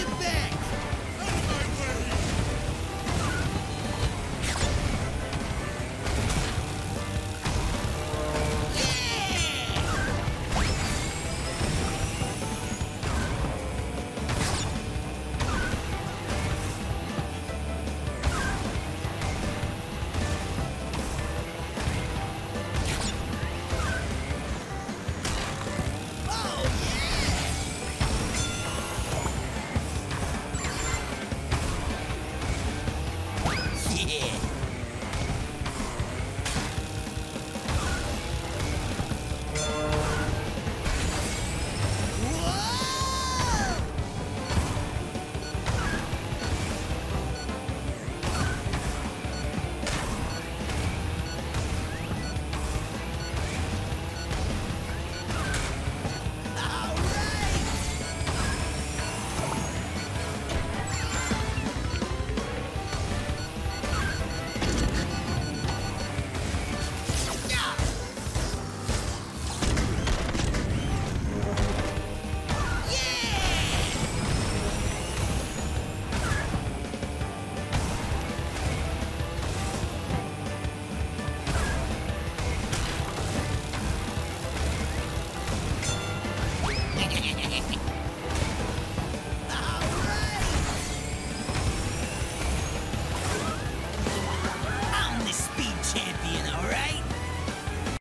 you back! Yeah! Yeah, yeah, yeah.